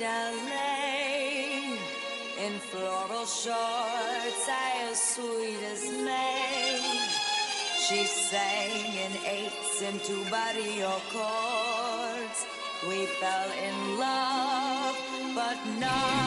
Lane. In floral shorts, I as sweet as May. She sang in eights and two barrio chords. We fell in love, but not.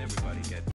everybody get